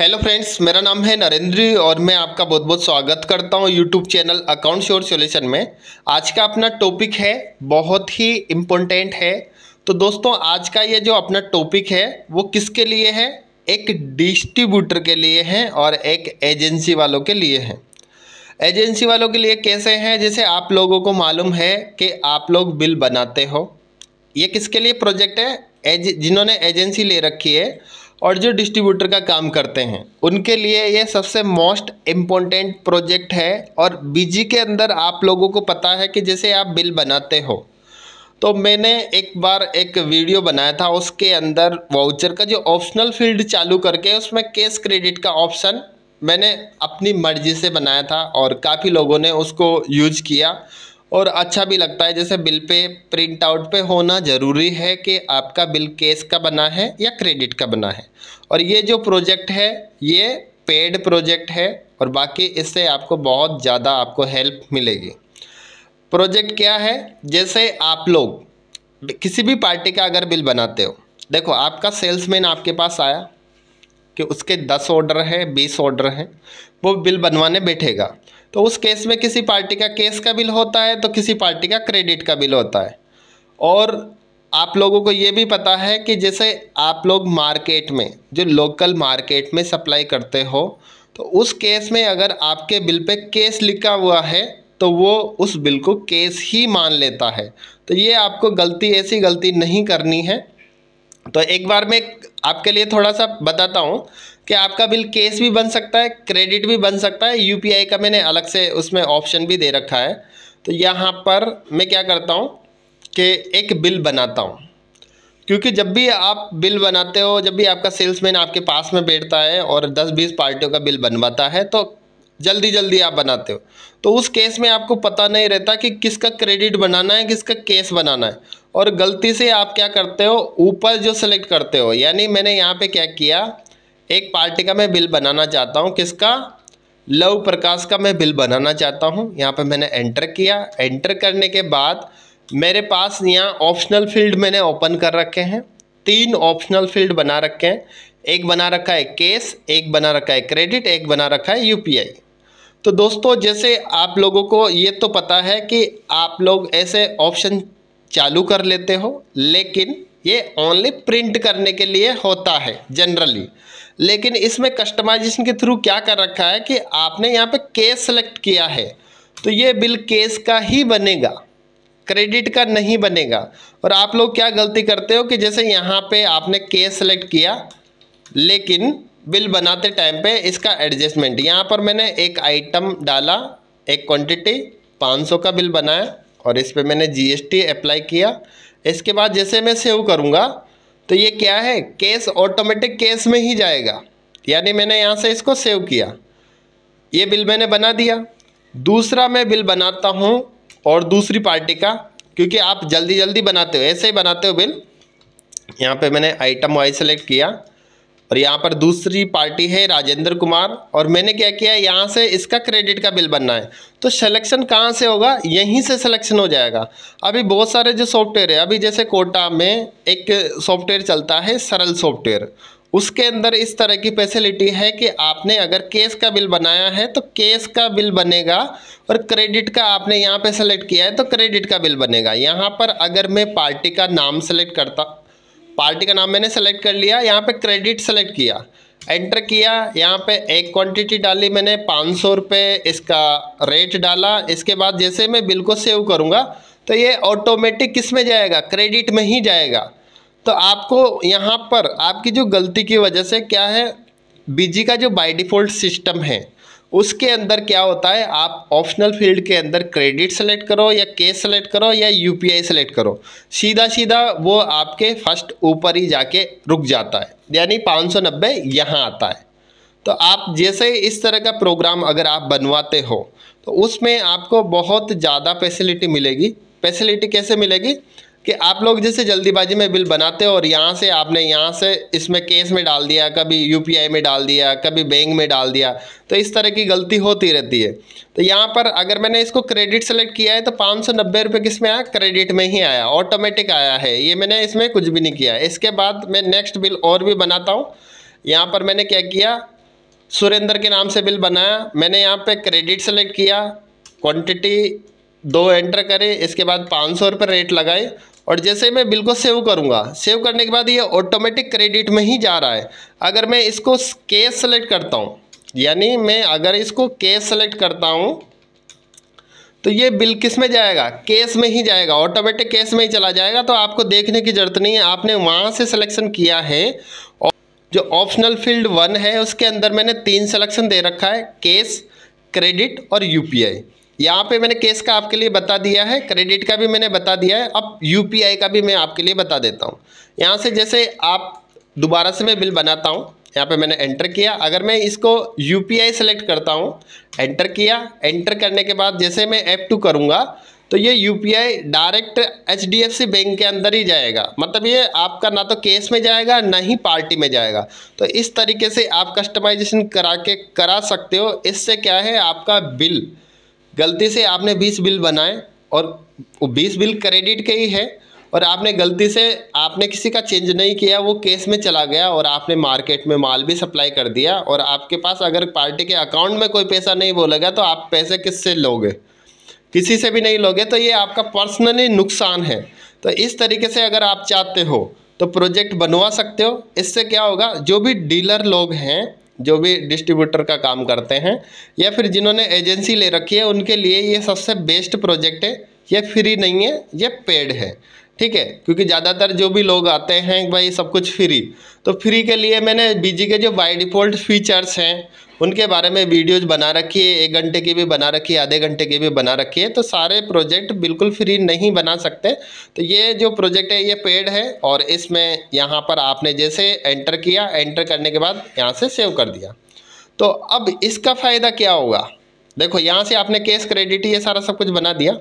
Hello friends मेरा नाम है नरेंद्र और मैं आपका बहुत बहुत स्वागत करता हूँ YouTube channel account sure solution में। आज का अपना टॉपिक है, बहुत ही इम्पोर्टेंट है। तो दोस्तों, आज का ये जो अपना टॉपिक है, वो किसके लिए है? एक डिस्ट्रीब्यूटर के लिए है और एक एजेंसी वालों के लिए है। एजेंसी वालों के लिए कैसे हैं? जैसे आप लोगों को मालूम है कि आप लोग बिल बनाते हो। ये किसके लिए प्रोजेक्ट है? एज जिन्होंने एजेंसी ले रखी है और जो डिस्ट्रीब्यूटर का काम करते हैं, उनके लिए ये सबसे मोस्ट इम्पोर्टेंट प्रोजेक्ट है और बीजी के अंदर आप लोगों को पता है कि जैसे आप बिल बनाते हो। तो मैंने एक बार एक वीडियो बनाया था, उसके अंदर वाउचर का जो ऑप्शनल फ़ील्ड चालू करके उसमें केस क्रेडिट का ऑप्शन मैंने अपनी मर्ज़ी से बनाया था और काफ़ी लोगों ने उसको यूज़ किया। और अच्छा भी लगता है, जैसे बिल पे प्रिंट आउट पे होना ज़रूरी है कि आपका बिल केस का बना है या क्रेडिट का बना है। और ये जो प्रोजेक्ट है, ये पेड प्रोजेक्ट है और बाकी इससे आपको बहुत ज़्यादा आपको हेल्प मिलेगी। प्रोजेक्ट क्या है? जैसे आप लोग, किसी भी पार्टी का अगर बिल बनाते हो, देखो आपका सेल्समैन आपके पास आया कि उसके दस ऑर्डर है, बीस ऑर्डर हैं, वो बिल बनवाने बैठेगा। तो उस केस में किसी पार्टी का केस का बिल होता है तो किसी पार्टी का क्रेडिट का बिल होता है। और आप लोगों को ये भी पता है कि जैसे आप लोग मार्केट में, जो लोकल मार्केट में सप्लाई करते हो तो उस केस में अगर आपके बिल पे केस लिखा हुआ है तो वो उस बिल को केस ही मान लेता है। तो ये आपको गलती, ऐसी गलती नहीं करनी है। तो एक बार मैं आपके लिए थोड़ा सा बताता हूँ कि आपका बिल केस भी बन सकता है, क्रेडिट भी बन सकता है, यूपीआई का मैंने अलग से उसमें ऑप्शन भी दे रखा है। तो यहाँ पर मैं क्या करता हूँ कि एक बिल बनाता हूँ। क्योंकि जब भी आप बिल बनाते हो, जब भी आपका सेल्समैन आपके पास में बैठता है और 10-20 पार्टियों का बिल बनवाता है तो जल्दी जल्दी आप बनाते हो। तो उस केस में आपको पता नहीं रहता कि किसका क्रेडिट बनाना है, किसका केस बनाना है। और गलती से आप क्या करते हो, ऊपर जो सेलेक्ट करते हो, यानी मैंने यहाँ पे क्या किया एक पार्टी का मैं बिल बनाना चाहता हूँ, किसका? लव प्रकाश का मैं बिल बनाना चाहता हूँ। यहाँ पर मैंने एंटर किया। एंटर करने के बाद मेरे पास यहाँ ऑप्शनल फ़ील्ड मैंने ओपन कर रखे हैं। तीन ऑप्शनल फ़ील्ड बना रखे हैं। एक बना रखा है केस एक बना रखा है क्रेडिट एक बना रखा है यूपीआई तो दोस्तों, जैसे आप लोगों को ये तो पता है कि आप लोग ऐसे ऑप्शन चालू कर लेते हो, लेकिन ये ओनली प्रिंट करने के लिए होता है जनरली लेकिन इसमें कस्टमाइजेशन के थ्रू क्या कर रखा है कि आपने यहाँ पे केस सेलेक्ट किया है तो ये बिल केस का ही बनेगा क्रेडिट का नहीं बनेगा। और आप लोग क्या गलती करते हो कि जैसे यहाँ पे आपने केस सेलेक्ट किया, लेकिन बिल बनाते टाइम पे इसका एडजस्टमेंट यहाँ पर मैंने एक आइटम डाला, एक क्वांटिटी 500 का बिल बनाया, और इस पर मैंने जीएसटी अप्लाई किया। इसके बाद जैसे मैं सेव करूँगा तो ये क्या है? केस ऑटोमेटिक केस में ही जाएगा। यानी मैंने यहाँ से इसको सेव किया। ये बिल मैंने बना दिया। दूसरा मैं बिल बनाता हूँ और दूसरी पार्टी का, क्योंकि आप जल्दी जल्दी बनाते हो, ऐसे ही बनाते हो बिल। यहाँ पे मैंने आइटम वाइज सेलेक्ट किया। और यहाँ पर दूसरी पार्टी है राजेंद्र कुमार। और मैंने क्या किया है? यहाँ से इसका क्रेडिट का बिल बनना है। तो सिलेक्शन कहाँ से होगा? यहीं से सिलेक्शन हो जाएगा। अभी बहुत सारे जो सॉफ्टवेयर है, अभी जैसे कोटा में एक सॉफ्टवेयर चलता है, सरल सॉफ्टवेयर उसके अंदर इस तरह की फैसिलिटी है कि आपने अगर केस का बिल बनाया है तो केस का बिल बनेगा और क्रेडिट का आपने यहाँ पे सेलेक्ट किया है तो क्रेडिट का बिल बनेगा। यहाँ पर अगर मैं पार्टी का नाम सेलेक्ट करता पार्टी का नाम मैंने सेलेक्ट कर लिया, यहाँ पे क्रेडिट सेलेक्ट किया। एंटर किया, यहाँ पे एक क्वांटिटी डाली मैंने, पाँच सौ रुपये इसका रेट डाला। इसके बाद जैसे मैं बिल को सेव करूँगा तो ये ऑटोमेटिक किसमें जाएगा? क्रेडिट में ही जाएगा। तो आपको यहाँ पर, आपकी जो गलती की वजह से क्या है बीजी का जो बाई डिफ़ॉल्ट सिस्टम है उसके अंदर क्या होता है? आप ऑप्शनल फ़ील्ड के अंदर क्रेडिट सेलेक्ट करो या केस सेलेक्ट करो या यूपीआई सेलेक्ट करो। सीधा सीधा वो आपके फ़र्स्ट ऊपर ही जाके रुक जाता है। यानी पाँच सौ नब्बे यहाँ आता है। तो आप जैसे इस तरह का प्रोग्राम अगर आप बनवाते हो तो उसमें आपको बहुत ज़्यादा फैसिलिटी मिलेगी। फैसिलिटी कैसे मिलेगी? कि आप लोग जैसे जल्दीबाजी में बिल बनाते हो और यहाँ से आपने यहाँ से इसमें केस में डाल दिया, कभी यूपीआई में डाल दिया, कभी बैंक में डाल दिया तो इस तरह की गलती होती रहती है। तो यहाँ पर अगर मैंने इसको क्रेडिट सेलेक्ट किया है तो पाँच सौ नब्बे रुपये किसमें आया? क्रेडिट में ही आया, ऑटोमेटिक आया है। ये मैंने इसमें कुछ भी नहीं किया। इसके बाद मैं नेक्स्ट बिल और भी बनाता हूँ। यहाँ पर मैंने क्या किया? सुरेंद्र के नाम से बिल बनाया। मैंने यहाँ पे क्रेडिट सेलेक्ट किया, क्वांटिटी दो एंटर करे, इसके बाद पाँच सौ रुपये रेट लगाए। और जैसे मैं बिल को सेव करूँगा, सेव करने के बाद ये ऑटोमेटिक क्रेडिट में ही जा रहा है। अगर मैं इसको केस सेलेक्ट करता हूँ, यानी मैं अगर इसको केस सेलेक्ट करता हूँ तो ये बिल किसमें जाएगा? केस में ही जाएगा। ऑटोमेटिक केस में ही चला जाएगा तो आपको देखने की ज़रूरत नहीं है। आपने वहाँ से सिलेक्शन किया है और जो ऑप्शनल फ़ील्ड वन है, उसके अंदर मैंने तीन सिलेक्शन दे रखा है केस क्रेडिट और यूपीआई यहाँ पे मैंने केस का आपके लिए बता दिया है क्रेडिट का भी मैंने बता दिया है, अब यूपीआई का भी मैं आपके लिए बता देता हूँ। यहाँ से जैसे आप दोबारा से मैं बिल बनाता हूँ, यहाँ पे मैंने एंटर किया। अगर मैं इसको यू पी सेलेक्ट करता हूँ एंटर किया एंटर करने के बाद जैसे मैं ऐप टू करूँगा तो ये यूपीआई डायरेक्ट एचडीएफसी बैंक के अंदर ही जाएगा। मतलब ये आपका ना तो केस में जाएगा, ना ही पार्टी में जाएगा। तो इस तरीके से आप कस्टमाइजेशन करा के करा सकते हो। इससे क्या है, आपका बिल गलती से आपने बीस बिल बनाए और वो बीस बिल क्रेडिट के ही है और आपने गलती से आपने किसी का चेंज नहीं किया, वो केस में चला गया और आपने मार्केट में माल भी सप्लाई कर दिया और आपके पास अगर पार्टी के अकाउंट में कोई पैसा नहीं बोलेगा तो आप पैसे किससे लोगे? किसी से भी नहीं लोगे तो ये आपका पर्सनली नुकसान है। तो इस तरीके से अगर आप चाहते हो तो प्रोजेक्ट बनवा सकते हो। इससे क्या होगा, जो भी डीलर लोग हैं जो भी डिस्ट्रीब्यूटर का काम करते हैं, या फिर जिन्होंने एजेंसी ले रखी है, उनके लिए ये सबसे बेस्ट प्रोजेक्ट है, ये फ्री नहीं है, ये पेड है। ठीक है? क्योंकि ज़्यादातर जो भी लोग आते हैं, भाई, सब कुछ फ्री तो फ्री के लिए मैंने बीजी के जो बाई डिफ़ॉल्ट फीचर्स हैं, उनके बारे में वीडियोज़ बना रखी है, एक घंटे की भी बना रखी है, आधे घंटे की भी बना रखी है तो सारे प्रोजेक्ट बिल्कुल फ्री नहीं बना सकते। तो ये जो प्रोजेक्ट है, ये पेड है और इसमें यहाँ पर आपने जैसे एंटर किया एंटर करने के बाद यहाँ से सेव कर दिया। तो अब इसका फ़ायदा क्या होगा? देखो, यहाँ से आपने केस क्रेडिट ये सारा सब कुछ बना दिया।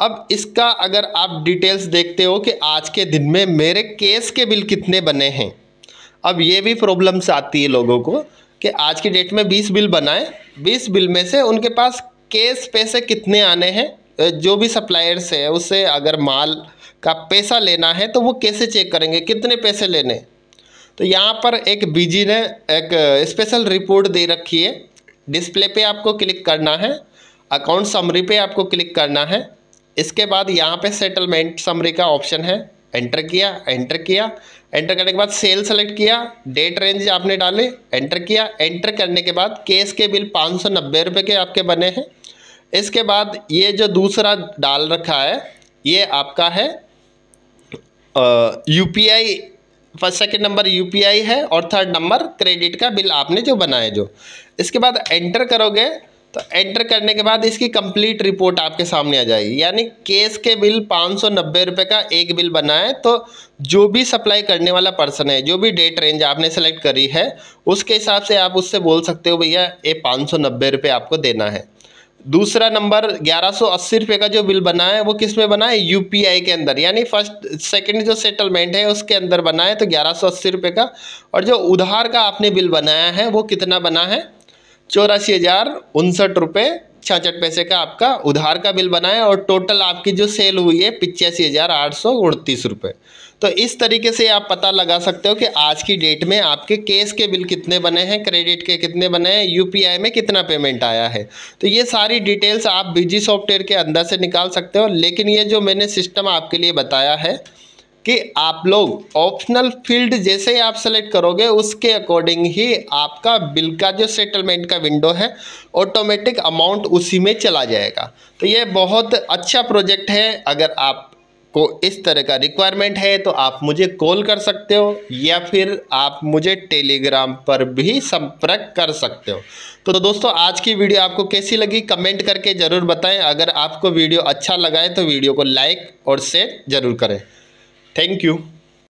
अब इसका अगर आप डिटेल्स देखते हो कि आज के दिन में मेरे केस के बिल कितने बने हैं। अब ये भी प्रॉब्लम्स आती है लोगों को कि आज की डेट में 20 बिल बनाए। 20 बिल में से उनके पास केस पैसे कितने आने हैं? जो भी सप्लायर्स है, उससे अगर माल का पैसा लेना है तो वो कैसे चेक करेंगे? कितने पैसे लेने? तो यहाँ पर एक बीजी ने एक स्पेशल रिपोर्ट दे रखी है। डिस्प्ले पे आपको क्लिक करना है। अकाउंट समरी पे आपको क्लिक करना है। इसके बाद यहाँ पे सेटलमेंट समरी का ऑप्शन है। एंटर किया एंटर किया। एंटर करने के बाद सेल सेलेक्ट किया। डेट रेंज आपने डाले एंटर किया। एंटर करने के बाद केस के बिल पाँच सौ नब्बे रुपये के आपके बने हैं। इसके बाद ये जो दूसरा डाल रखा है, ये आपका है U P I first second number U P I है और थर्ड नंबर क्रेडिट का बिल आपने जो बनाया जो। इसके बाद एंटर करोगे तो एंटर करने के बाद इसकी कंप्लीट रिपोर्ट आपके सामने आ जाएगी। यानी केस के बिल पाँच सौ नब्बे रुपये का एक बिल बना है तो जो भी सप्लाई करने वाला पर्सन है, जो भी डेट रेंज आपने सेलेक्ट करी है, उसके हिसाब से आप उससे बोल सकते हो, भैया, ये पाँच सौ नब्बे रुपये आपको देना है। दूसरा नंबर, ग्यारह सौ अस्सी रुपये का जो बिल बना है, वो किसमें बना है? यू के अंदर। यानी फ़र्स्ट, सेकंड जो सेटलमेंट है, उसके अंदर बना है तो ग्यारह सौ अस्सी रुपये का। और जो उधार का आपने बिल बनाया है, वो कितना बना है? चौरासी हज़ार उनसठ रुपये छाछठ पैसे का आपका उधार का बिल बना है और टोटल आपकी जो सेल हुई है पिचासी हज़ार आठ सौ उड़तीस रुपये तो इस तरीके से आप पता लगा सकते हो कि आज की डेट में आपके केस के बिल कितने बने हैं, क्रेडिट के कितने बने हैं, यूपीआई में कितना पेमेंट आया है। तो ये सारी डिटेल्स आप बिज़ी सॉफ्टवेयर के अंदर से निकाल सकते हो, लेकिन ये जो मैंने सिस्टम आपके लिए बताया है कि आप लोग ऑप्शनल फ़ील्ड जैसे ही आप सेलेक्ट करोगे, उसके अकॉर्डिंग ही आपका बिल का जो सेटलमेंट का विंडो है ऑटोमेटिक अमाउंट उसी में चला जाएगा। तो ये बहुत अच्छा प्रोजेक्ट है। अगर आप को इस तरह का रिक्वायरमेंट है तो आप मुझे कॉल कर सकते हो, या फिर आप मुझे टेलीग्राम पर भी संपर्क कर सकते हो। तो दोस्तों, आज की वीडियो आपको कैसी लगी कमेंट करके ज़रूर बताएँ। अगर आपको वीडियो अच्छा लगा है तो वीडियो को लाइक और शेयर ज़रूर करें। Thank you.